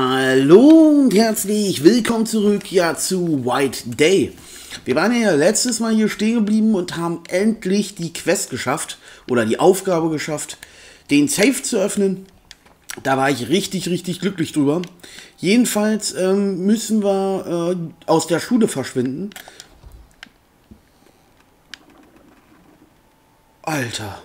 Hallo und herzlich willkommen zurück ja zu White Day. Wir waren ja letztes Mal hier stehen geblieben und haben endlich die Quest geschafft oder die Aufgabe geschafft, den Safe zu öffnen. Da war ich richtig, richtig glücklich drüber. Jedenfalls ähm, müssen wir äh, aus der Schule verschwinden. Alter.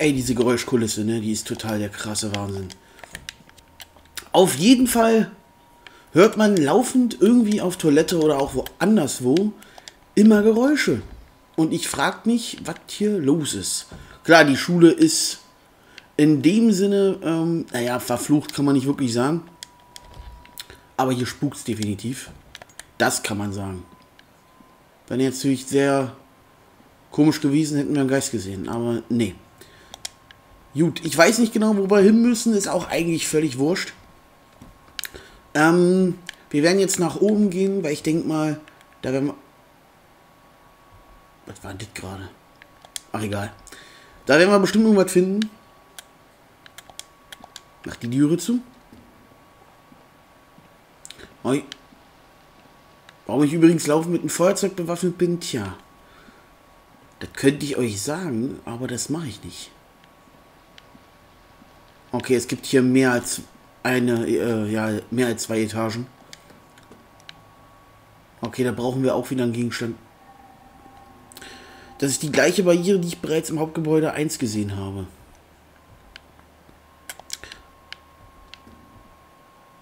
Ey, diese Geräuschkulisse, ne, die ist total der krasse Wahnsinn. Auf jeden Fall hört man laufend irgendwie auf Toilette oder auch woanders wo immer Geräusche. Und ich frage mich, was hier los ist. Klar, die Schule ist in dem Sinne, ähm, naja, verflucht kann man nicht wirklich sagen. Aber hier spukt es definitiv. Das kann man sagen. Wenn jetzt natürlich sehr komisch gewesen, hätten wir einen Geist gesehen. Aber nee. Gut, ich weiß nicht genau, wo wir hin müssen, ist auch eigentlich völlig wurscht. Ähm, wir werden jetzt nach oben gehen, weil ich denke mal, da werden wir... Was war das gerade? Ach, egal. Da werden wir bestimmt irgendwas finden. Mach die Türe zu. Warum ich übrigens laufen mit einem Feuerzeug bewaffnet bin, tja. Das könnte ich euch sagen, aber das mache ich nicht. Okay, es gibt hier mehr als eine, äh, ja, mehr als zwei Etagen. Okay, da brauchen wir auch wieder einen Gegenstand. Das ist die gleiche Barriere, die ich bereits im Hauptgebäude 1 gesehen habe.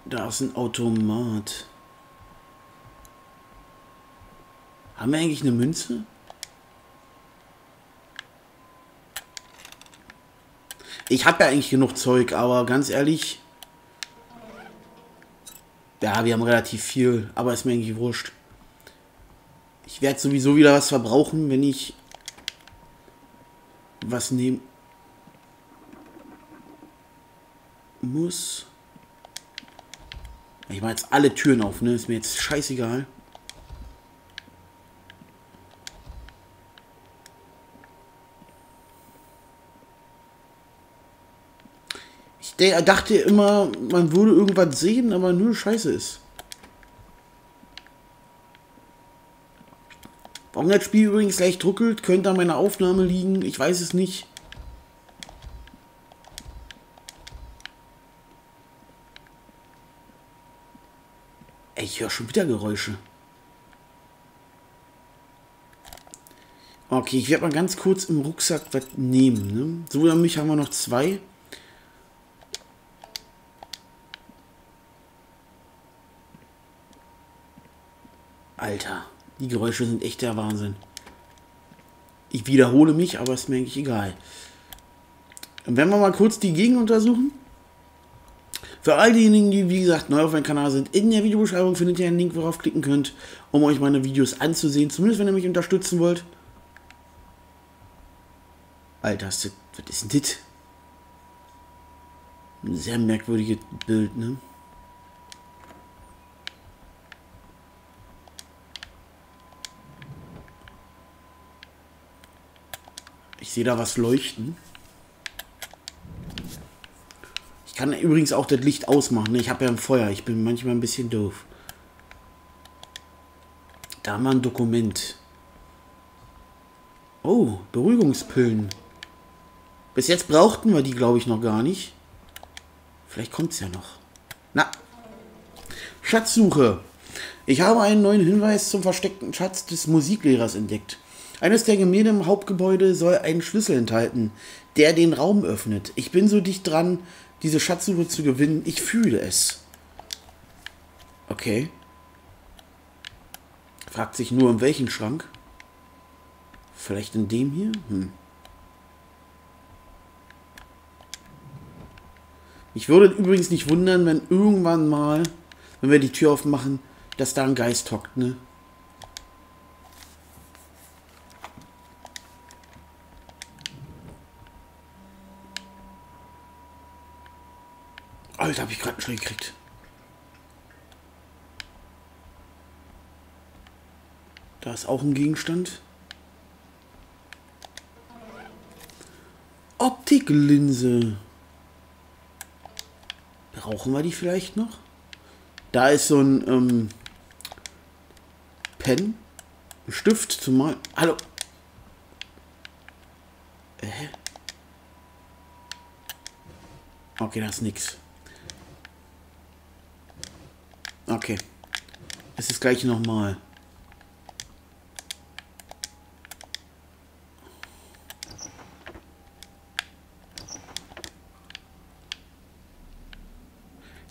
Da ist ein Automat. Haben wir eigentlich eine Münze? Ich habe ja eigentlich genug Zeug, aber ganz ehrlich. Ja, wir haben relativ viel, aber ist mir eigentlich wurscht. Ich werde sowieso wieder was verbrauchen, wenn ich was nehmen muss. Ich mache jetzt alle Türen auf, ne? Ist mir jetzt scheißegal. Der dachte immer, man würde irgendwas sehen, aber nur Scheiße ist. Warum das Spiel übrigens leicht ruckelt, könnte an meiner Aufnahme liegen. Ich weiß es nicht. Ey, ich höre schon wieder Geräusche. Okay, ich werde mal ganz kurz im Rucksack was nehmen. Ne? So, dann mich haben wir noch zwei. Alter, die Geräusche sind echt der Wahnsinn. Ich wiederhole mich, aber ist mir eigentlich egal. Dann werden wir mal kurz die Gegend untersuchen. Für all diejenigen, die wie gesagt neu auf meinem Kanal sind, in der Videobeschreibung findet ihr einen Link, worauf klicken könnt, um euch meine Videos anzusehen. Zumindest wenn ihr mich unterstützen wollt. Alter, was ist denn das? Ein sehr merkwürdiges Bild, ne? Sehe da was leuchten. Ich kann übrigens auch das Licht ausmachen. Ne? Ich habe ja ein Feuer. Ich bin manchmal ein bisschen doof. Da haben wir ein Dokument. Oh, Beruhigungspillen. Bis jetzt brauchten wir die, glaube ich, noch gar nicht. Vielleicht kommt es ja noch. Na. Schatzsuche. Ich habe einen neuen Hinweis zum versteckten Schatz des Musiklehrers entdeckt. Eines der Gemälde im Hauptgebäude soll einen Schlüssel enthalten, der den Raum öffnet. Ich bin so dicht dran, diese Schatzsuche zu gewinnen. Ich fühle es. Okay. Fragt sich nur, in welchen Schrank? Vielleicht in dem hier? Hm. Ich würde übrigens nicht wundern, wenn irgendwann mal, wenn wir die Tür aufmachen, dass da ein Geist hockt, ne? Alter, habe ich gerade einen Schläge gekriegt. Da ist auch ein Gegenstand. Optiklinse. Brauchen wir die vielleicht noch? Da ist so ein ähm, Pen. Ein Stift zum Malen. Hallo. Äh? Okay, das ist nix. Okay. Es ist das gleiche nochmal.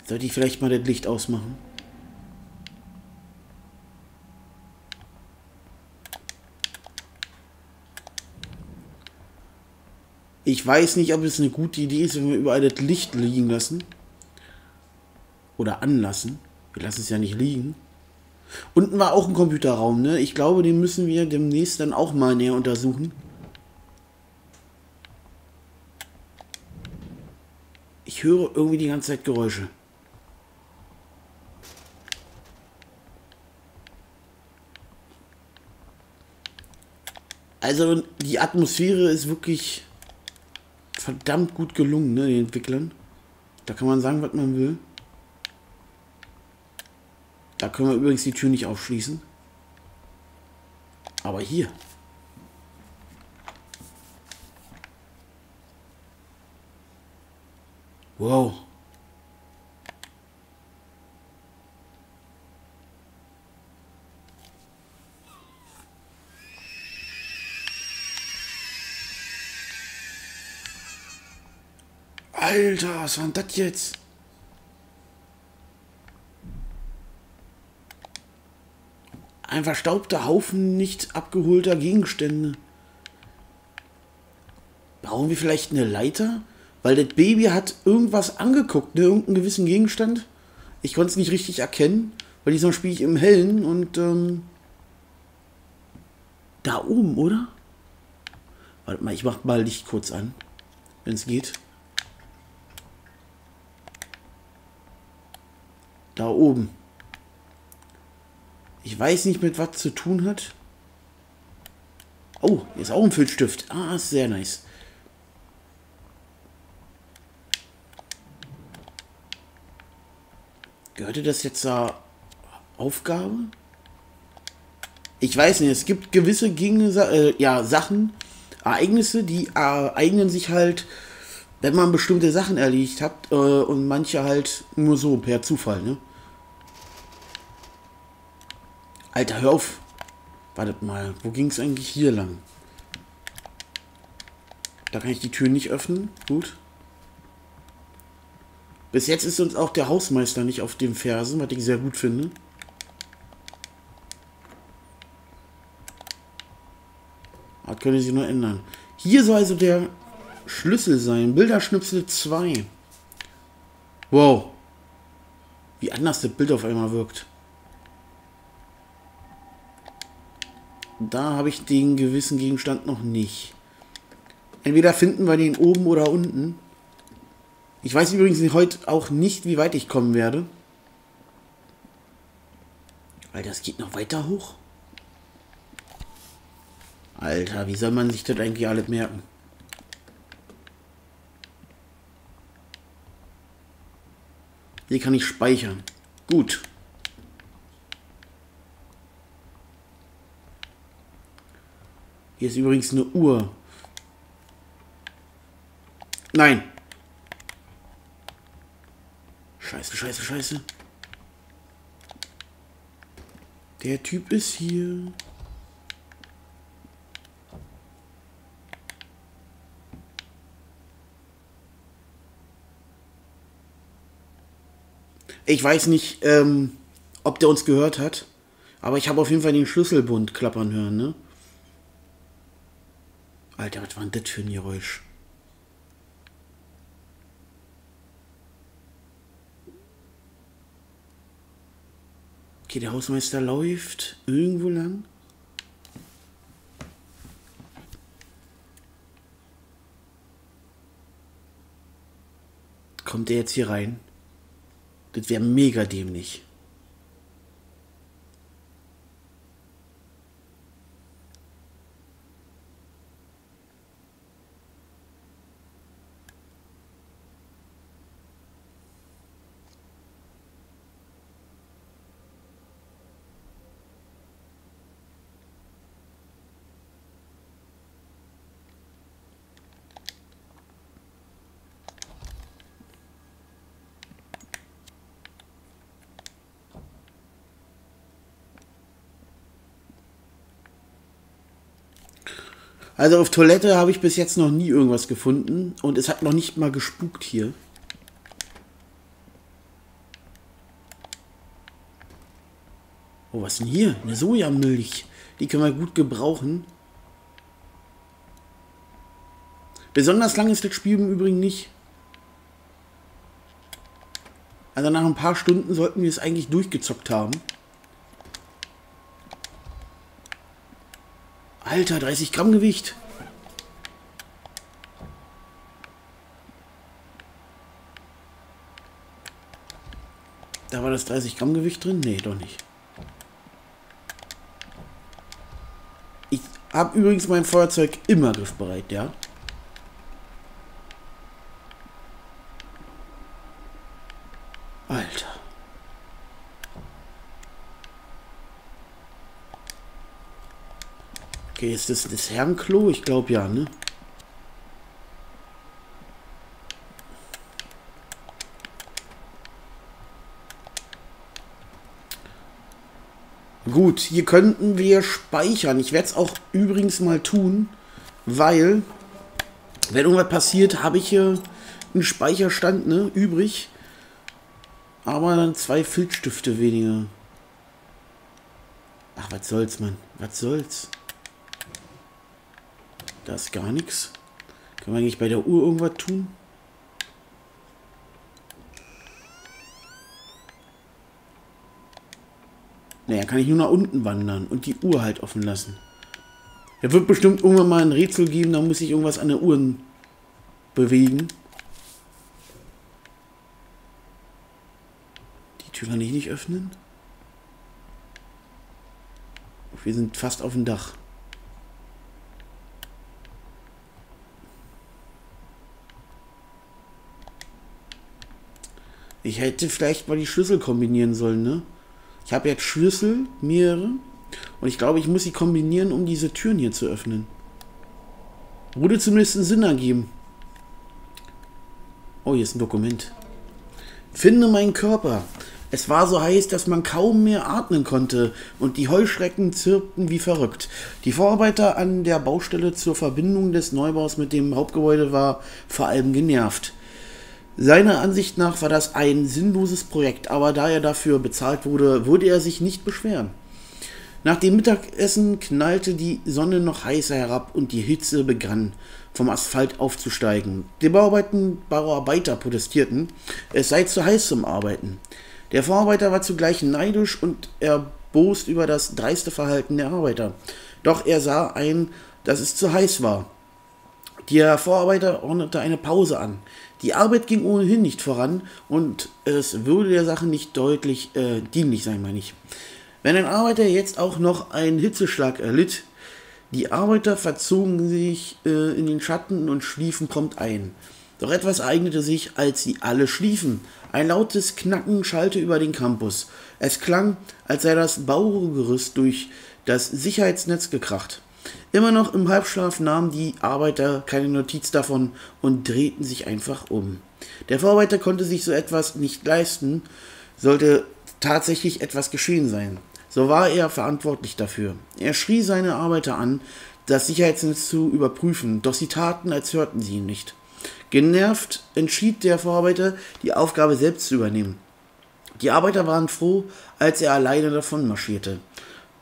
Sollte ich vielleicht mal das Licht ausmachen? Ich weiß nicht, ob es eine gute Idee ist, wenn wir überall das Licht liegen lassen. Oder anlassen. Wir lassen es ja nicht liegen. Unten war auch ein Computerraum, ne? Ich glaube, den müssen wir demnächst dann auch mal näher untersuchen. Ich höre irgendwie die ganze Zeit Geräusche. Also die Atmosphäre ist wirklich verdammt gut gelungen, ne, den Entwicklern. Da kann man sagen, was man will. Da können wir übrigens die Tür nicht aufschließen. Aber hier. Wow. Alter, was war denn das jetzt? Ein verstaubter Haufen nicht abgeholter Gegenstände. Brauchen wir vielleicht eine Leiter? Weil das Baby hat irgendwas angeguckt, ne? irgendeinen gewissen Gegenstand. Ich konnte es nicht richtig erkennen, weil diesmal spiele ich im Hellen und ähm, da oben, oder? Warte mal, ich mach mal Licht kurz an, wenn es geht. Da oben. Ich weiß nicht, mit was zu tun hat. Oh, hier ist auch ein Füllstift. Ah, ist sehr nice. Gehörte das jetzt zur Aufgabe? Ich weiß nicht, es gibt gewisse Gegen äh, ja, Sachen, Ereignisse, die ereignen sich halt wenn man bestimmte Sachen erledigt hat äh, und manche halt nur so per Zufall, ne? Alter, hör auf. Wartet mal, wo ging es eigentlich hier lang? Da kann ich die Tür nicht öffnen. Gut. Bis jetzt ist uns auch der Hausmeister nicht auf dem Fersen, was ich sehr gut finde. Das könnte sich nur ändern. Hier soll also der Schlüssel sein. Bilderschnipsel 2. Wow. Wie anders das Bild auf einmal wirkt. Da habe ich den gewissen Gegenstand noch nicht. Entweder finden wir den oben oder unten. Ich weiß übrigens heute auch nicht, wie weit ich kommen werde. Weil das geht noch weiter hoch. Alter, wie soll man sich das eigentlich alles merken? Hier kann ich speichern. Gut. Hier ist übrigens eine Uhr. Nein. Scheiße, scheiße, scheiße. Der Typ ist hier. Ich weiß nicht, ähm, ob der uns gehört hat, aber ich habe auf jeden Fall den Schlüsselbund klappern hören, ne? Alter, was war denn das für ein Geräusch? Okay, der Hausmeister läuft irgendwo lang. Kommt er jetzt hier rein? Das wäre mega dämlich. Also auf Toilette habe ich bis jetzt noch nie irgendwas gefunden und es hat noch nicht mal gespukt hier. Oh, was denn hier? Eine Sojamilch. Die können wir gut gebrauchen. Besonders lang ist das Spiel im Übrigen nicht. Also nach ein paar Stunden sollten wir es eigentlich durchgezockt haben. Alter, 30 Gramm Gewicht. Da war das 30 Gramm Gewicht drin? Nee, doch nicht. Ich habe übrigens mein Feuerzeug immer griffbereit, ja. Alter. Okay, ist das das Herrenklo? Ich glaube ja, ne? Gut, hier könnten wir speichern. Ich werde es auch übrigens mal tun, weil, wenn irgendwas passiert, habe ich hier einen Speicherstand ne, übrig. Aber dann zwei Filzstifte weniger. Ach, was soll's, Mann. Was soll's? Da ist gar nichts. Können wir eigentlich bei der Uhr irgendwas tun? Naja, kann ich nur nach unten wandern und die Uhr halt offen lassen. Er wird bestimmt irgendwann mal ein Rätsel geben, da muss ich irgendwas an der Uhr bewegen. Die Tür kann ich nicht öffnen. Wir sind fast auf dem Dach. Ich hätte vielleicht mal die Schlüssel kombinieren sollen, ne? Ich habe jetzt Schlüssel, mehrere. Und ich glaube, ich muss sie kombinieren, um diese Türen hier zu öffnen. Würde zumindest einen Sinn ergeben. Oh, hier ist ein Dokument. Finde meinen Körper. Es war so heiß, dass man kaum mehr atmen konnte und die Heuschrecken zirpten wie verrückt. Die Vorarbeiter an der Baustelle zur Verbindung des Neubaus mit dem Hauptgebäude war vor allem genervt. Seiner Ansicht nach war das ein sinnloses Projekt, aber da er dafür bezahlt wurde, würde er sich nicht beschweren. Nach dem Mittagessen knallte die Sonne noch heißer herab und die Hitze begann vom Asphalt aufzusteigen. Die Bauarbeiter protestierten, es sei zu heiß zum Arbeiten. Der Vorarbeiter war zugleich neidisch und erbost über das dreiste Verhalten der Arbeiter. Doch er sah ein, dass es zu heiß war. Der Vorarbeiter ordnete eine Pause an. Die Arbeit ging ohnehin nicht voran und es würde der Sache nicht deutlich äh, dienlich sein, meine ich. Wenn ein Arbeiter jetzt auch noch einen Hitzeschlag erlitt, die Arbeiter verzogen sich äh, in den Schatten und schliefen prompt ein. Doch etwas eignete sich, als sie alle schliefen. Ein lautes Knacken schallte über den Campus. Es klang, als sei das Baugerüst durch das Sicherheitsnetz gekracht. Immer noch im Halbschlaf nahmen die Arbeiter keine Notiz davon und drehten sich einfach um. Der Vorarbeiter konnte sich so etwas nicht leisten, sollte tatsächlich etwas geschehen sein. So war er verantwortlich dafür. Er schrie seine Arbeiter an, das Sicherheitsnetz zu überprüfen, doch sie taten, als hörten sie ihn nicht. Genervt entschied der Vorarbeiter, die Aufgabe selbst zu übernehmen. Die Arbeiter waren froh, als er alleine davon marschierte.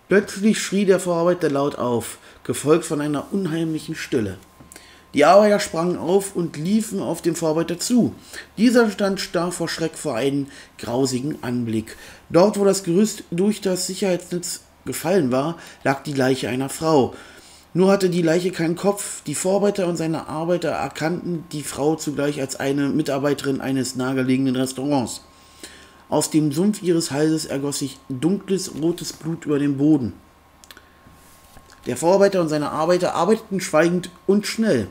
Plötzlich schrie der Vorarbeiter laut auf gefolgt von einer unheimlichen Stille. Die Arbeiter sprangen auf und liefen auf den Vorarbeiter zu. Dieser stand starr vor Schreck vor einem grausigen Anblick. Dort, wo das Gerüst durch das Sicherheitsnetz gefallen war, lag die Leiche einer Frau. Nur hatte die Leiche keinen Kopf. Die Vorarbeiter und seine Arbeiter erkannten die Frau zugleich als eine Mitarbeiterin eines nahegelegenen Restaurants. Aus dem Sumpf ihres Halses ergoss sich dunkles rotes Blut über den Boden. Der Vorarbeiter und seine Arbeiter arbeiteten schweigend und schnell.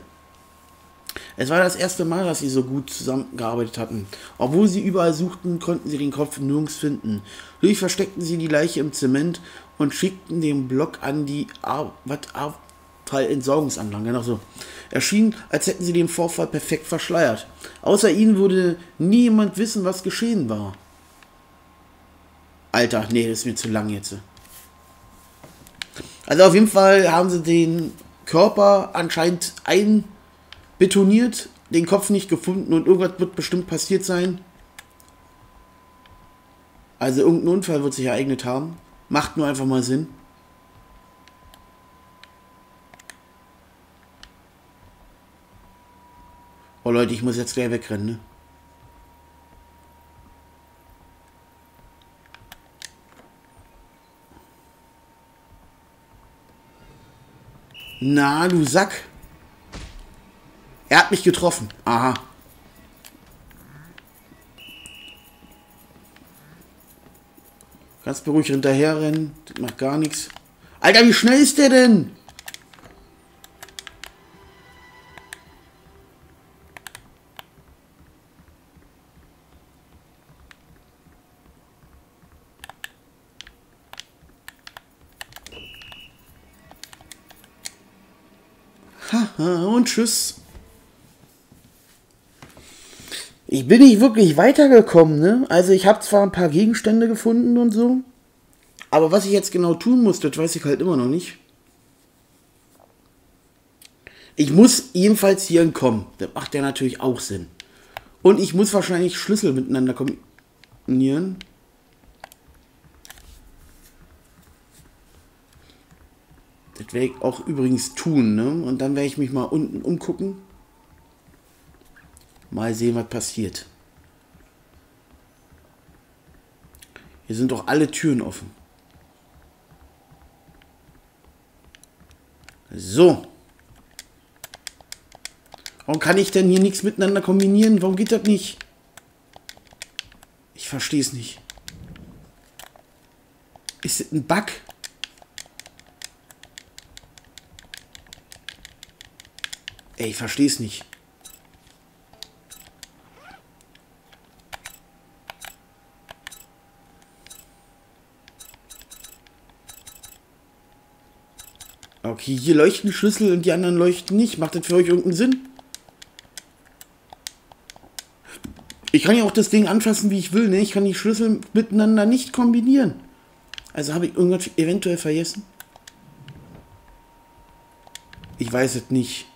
Es war das erste Mal, dass sie so gut zusammengearbeitet hatten. Obwohl sie überall suchten, konnten sie den Kopf nirgends finden. Durch versteckten sie die Leiche im Zement und schickten den Block an die Ar Abfallentsorgungsanlage. Genau so. Erschien, als hätten sie den Vorfall perfekt verschleiert. Außer ihnen würde niemand wissen, was geschehen war. Alter, nee, das ist mir zu lang jetzt. Also auf jeden Fall haben sie den Körper anscheinend einbetoniert, den Kopf nicht gefunden und irgendwas wird bestimmt passiert sein. Also irgendein Unfall wird sich ereignet haben. Macht nur einfach mal Sinn. Oh Leute, ich muss jetzt gleich wegrennen, ne? Na, du Sack. Er hat mich getroffen. Aha. Ganz beruhigt hinterherrennen. Das macht gar nichts. Alter, wie schnell ist der denn? Und tschüss. Ich bin nicht wirklich weitergekommen, ne? Also ich habe zwar ein paar Gegenstände gefunden und so, aber was ich jetzt genau tun muss, das weiß ich halt immer noch nicht. Ich muss jedenfalls hier entkommen. Das macht ja natürlich auch Sinn. Und ich muss wahrscheinlich Schlüssel miteinander kombinieren. Das werde ich auch übrigens tun, ne? Und dann werde ich mich mal unten umgucken. Mal sehen, was passiert. Hier sind doch alle Türen offen. So. Warum kann ich denn hier nichts miteinander kombinieren? Warum geht das nicht? Ich verstehe es nicht. Ist das ein Bug? Ey, ich verstehe es nicht. Okay, hier leuchten Schlüssel und die anderen leuchten nicht. Macht das für euch irgendeinen Sinn? Ich kann ja auch das Ding anfassen, wie ich will. Ne? Ich kann die Schlüssel miteinander nicht kombinieren. Also habe ich irgendwas eventuell vergessen? Ich weiß es nicht.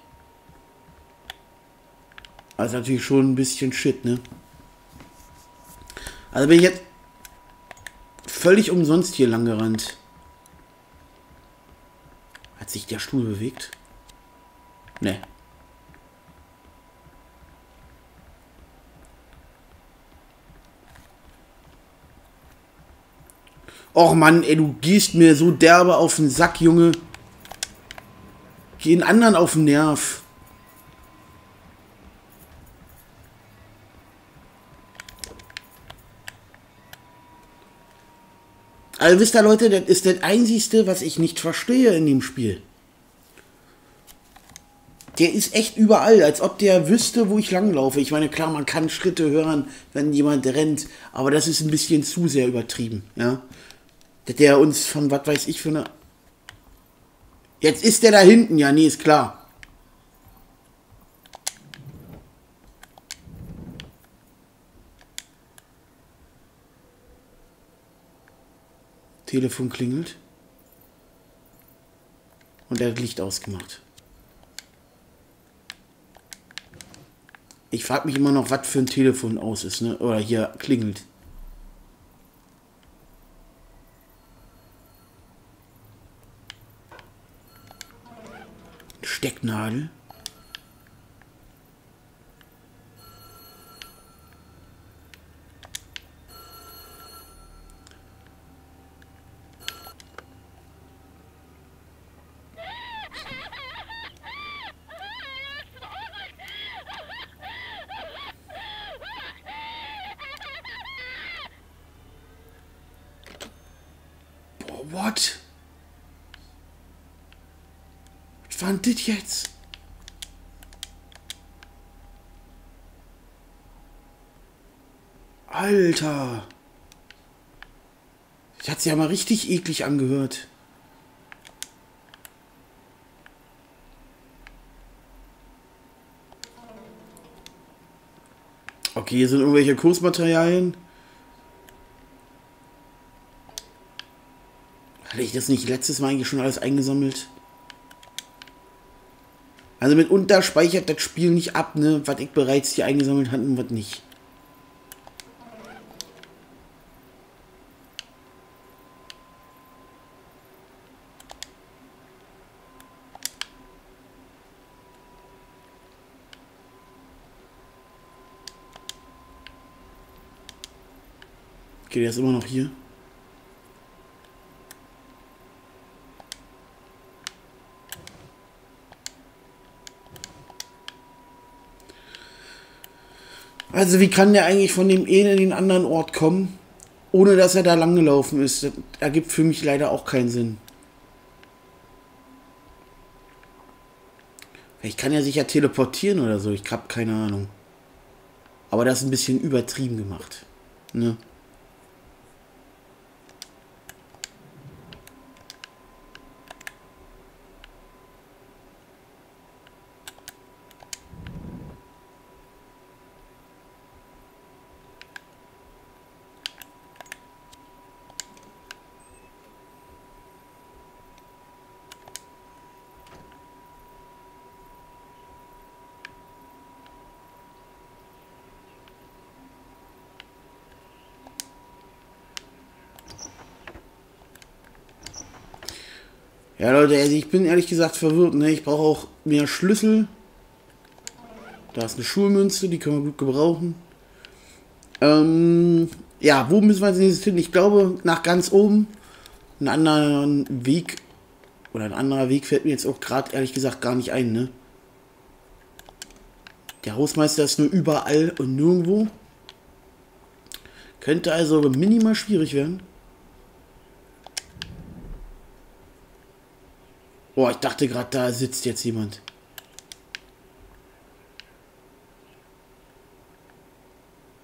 Also natürlich schon ein bisschen Shit, ne? Also bin ich jetzt völlig umsonst hier lang gerannt. Hat sich der Stuhl bewegt? Ne. Och Mann, ey, du gehst mir so derbe auf den Sack, Junge. Geh den anderen auf den Nerv. Also wisst ihr Leute, das ist das Einzigste, was ich nicht verstehe in dem Spiel. Der ist echt überall, als ob der wüsste, wo ich langlaufe. Ich meine, klar, man kann Schritte hören, wenn jemand rennt, aber das ist ein bisschen zu sehr übertrieben, ja. Der uns von, was weiß ich, für eine... Jetzt ist der da hinten, ja, nee, ist klar. Telefon klingelt. Und er hat Licht ausgemacht. Ich frage mich immer noch, was für ein Telefon aus ist, ne? Oder hier klingelt. Stecknadel. What? Was war denn das jetzt? Alter. Das hat sich ja mal richtig eklig angehört. Okay, hier sind irgendwelche Kursmaterialien. Hatte ich das nicht letztes Mal eigentlich schon alles eingesammelt? Also mitunter speichert das Spiel nicht ab, ne, was ich bereits hier eingesammelt hatte und was nicht. Okay, der ist immer noch hier. Also wie kann der eigentlich von dem einen in den anderen Ort kommen, ohne dass er da langgelaufen ist? Das ergibt für mich leider auch keinen Sinn. Ich kann ja sicher teleportieren oder so, ich habe keine Ahnung. Aber das ist ein bisschen übertrieben gemacht. Ne? Ja, Leute, also ich bin ehrlich gesagt verwirrt. Ne? Ich brauche auch mehr Schlüssel. Da ist eine Schulmünze, die können wir gut gebrauchen. Ähm, ja, wo müssen wir jetzt hin? Ich glaube, nach ganz oben. Einen anderen Weg. Oder ein anderer Weg fällt mir jetzt auch gerade ehrlich gesagt gar nicht ein, ne? Der Hausmeister ist nur überall und nirgendwo. Könnte also minimal schwierig werden. Boah, ich dachte gerade, da sitzt jetzt jemand.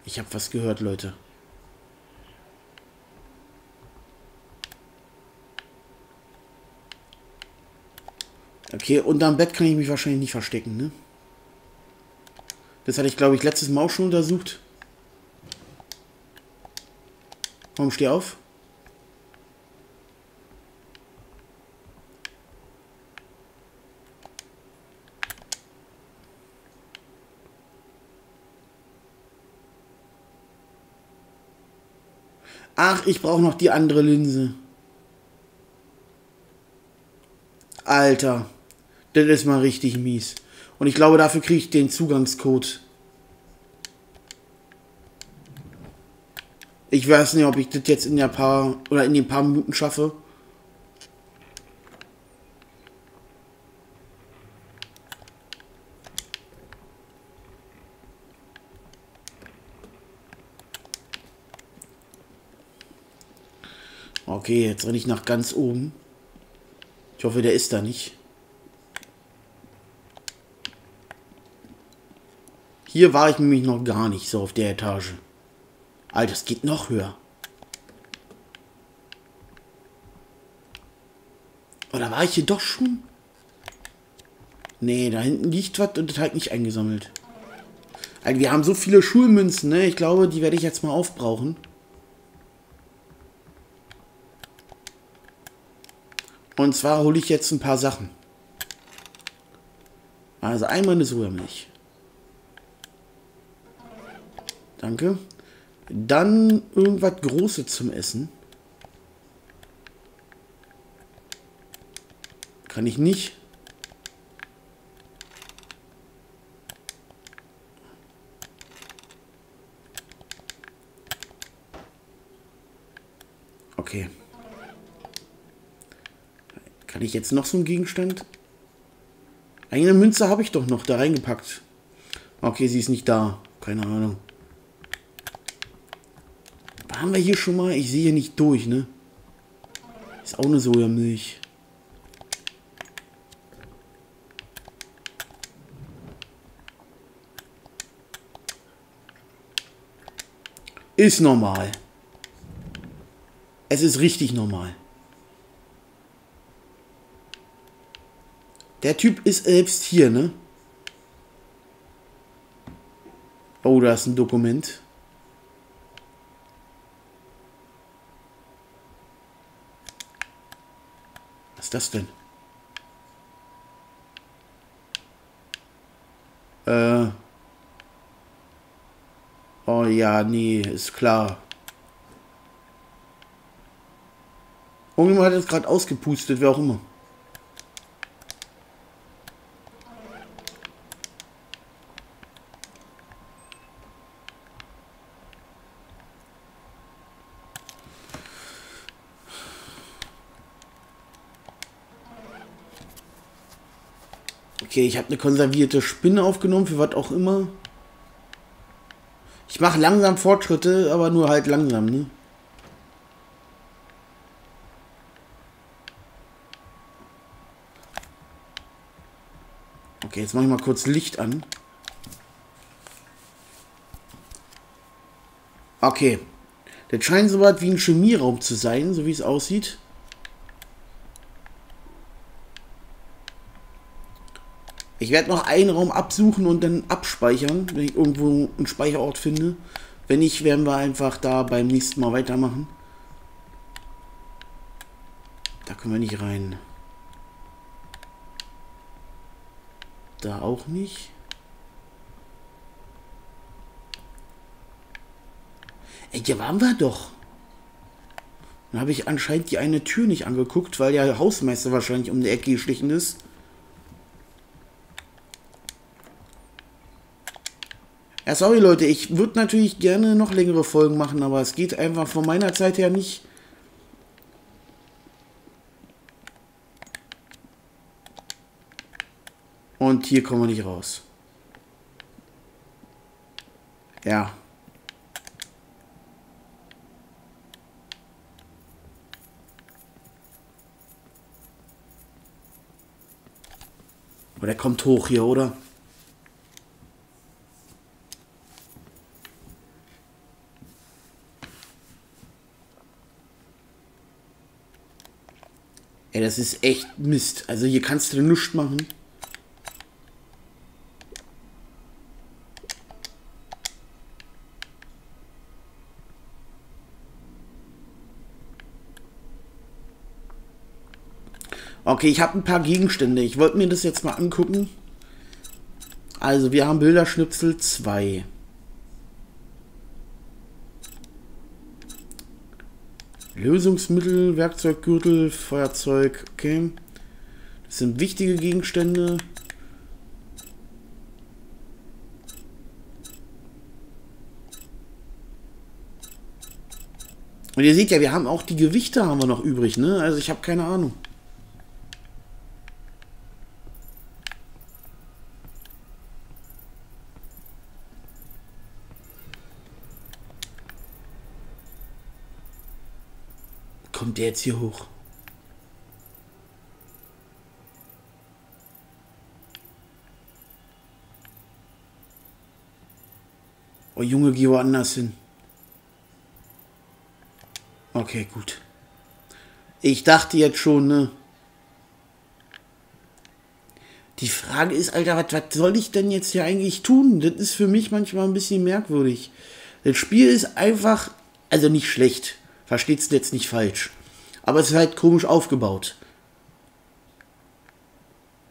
Ich habe was gehört, Leute. Okay, unterm Bett kann ich mich wahrscheinlich nicht verstecken, ne? Das hatte ich, glaube ich, letztes Mal auch schon untersucht. Warum steh auf? Ich brauche noch die andere Linse. Alter, das ist mal richtig mies. Und ich glaube, dafür kriege ich den Zugangscode. Ich weiß nicht, ob ich das jetzt in der paar oder in den paar Minuten schaffe. Okay, jetzt renne ich nach ganz oben. Ich hoffe, der ist da nicht. Hier war ich nämlich noch gar nicht so auf der Etage. Alter, das geht noch höher. Oder war ich hier doch schon? Nee, da hinten liegt was und das halt nicht eingesammelt. Also wir haben so viele Schulmünzen, ne? Ich glaube, die werde ich jetzt mal aufbrauchen. Und zwar hole ich jetzt ein paar Sachen. Also einmal eine Sojamilch. Danke. Dann irgendwas Großes zum Essen. Kann ich nicht. Okay. Kann ich jetzt noch so einen Gegenstand? Eine Münze habe ich doch noch da reingepackt. Okay, sie ist nicht da. Keine Ahnung. Waren wir hier schon mal? Ich sehe hier nicht durch, ne? Ist auch eine Sojamilch. Ist normal. Es ist richtig normal. Der Typ ist selbst hier, ne? Oh, da ist ein Dokument. Was ist das denn? Äh. Oh ja, nee, ist klar. Irgendjemand hat es gerade ausgepustet, wer auch immer. Okay, ich habe eine konservierte Spinne aufgenommen, für was auch immer. Ich mache langsam Fortschritte, aber nur halt langsam, ne? Okay, jetzt mache ich mal kurz Licht an. Okay. Das scheint so was wie ein Chemieraum zu sein, so wie es aussieht. Ich werde noch einen Raum absuchen und dann abspeichern, wenn ich irgendwo einen Speicherort finde. Wenn nicht, werden wir einfach da beim nächsten Mal weitermachen. Da können wir nicht rein. Da auch nicht. Ey, hier waren wir doch. Dann habe ich anscheinend die eine Tür nicht angeguckt, weil der Hausmeister wahrscheinlich um die Ecke geschlichen ist. Ja, sorry Leute, ich würde natürlich gerne noch längere Folgen machen, aber es geht einfach von meiner Zeit her nicht. Und hier kommen wir nicht raus. Ja. Aber der kommt hoch hier, oder? Ey, das ist echt Mist. Also hier kannst du nichts machen. Okay, ich habe ein paar Gegenstände. Ich wollte mir das jetzt mal angucken. Also, wir haben Bilderschnipsel 2. Lösungsmittel, Werkzeuggürtel, Feuerzeug, okay. Das sind wichtige Gegenstände. Und ihr seht ja, wir haben auch die Gewichte haben wir noch übrig, ne? Also ich habe keine Ahnung. Kommt der jetzt hier hoch? Oh Junge, geh woanders hin. Okay, gut. Ich dachte jetzt schon, ne? Die Frage ist, Alter, was, was soll ich denn jetzt hier eigentlich tun? Das ist für mich manchmal ein bisschen merkwürdig. Das Spiel ist einfach, also nicht schlecht. Versteht's jetzt nicht falsch. Aber es ist halt komisch aufgebaut.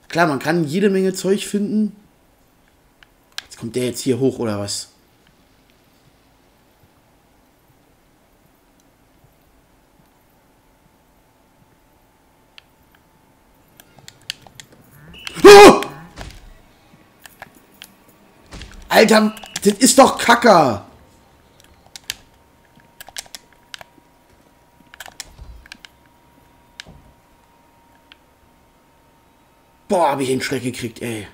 Klar, man kann jede Menge Zeug finden. Jetzt kommt der jetzt hier hoch oder was? Oh! Alter, das ist doch Kacker. Boah, habe ich den Schreck gekriegt, ey.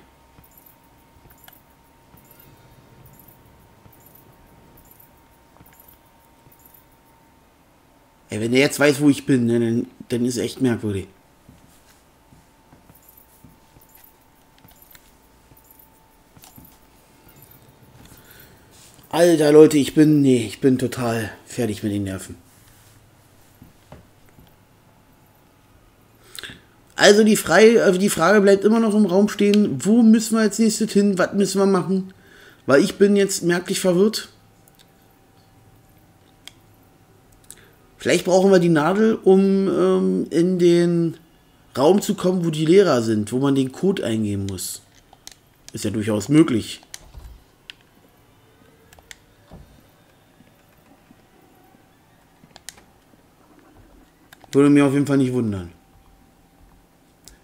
Ey, wenn der jetzt weiß, wo ich bin, ne, dann, dann ist echt merkwürdig. Alter Leute, ich bin, nee, ich bin total fertig mit den Nerven. Also die, Frage, also die Frage bleibt immer noch im Raum stehen, wo müssen wir als nächstes hin, was müssen wir machen? Weil ich bin jetzt merklich verwirrt. Vielleicht brauchen wir die Nadel, um ähm, in den Raum zu kommen, wo die Lehrer sind, wo man den Code eingeben muss. Ist ja durchaus möglich. Würde mir auf jeden Fall nicht wundern.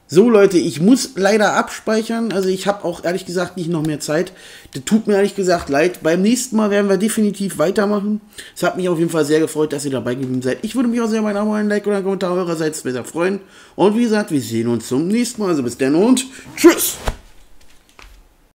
So Leute, ich muss leider abspeichern. Also ich habe auch ehrlich gesagt nicht noch mehr Zeit. Das tut mir ehrlich gesagt leid. Beim nächsten Mal werden wir definitiv weitermachen. Es hat mich auf jeden Fall sehr gefreut, dass ihr dabei geblieben seid. Ich würde mich auch sehr über ein Like oder ein Kommentar eurerseits sehr freuen. Und wie gesagt, wir sehen uns zum nächsten Mal. Also bis dann und tschüss.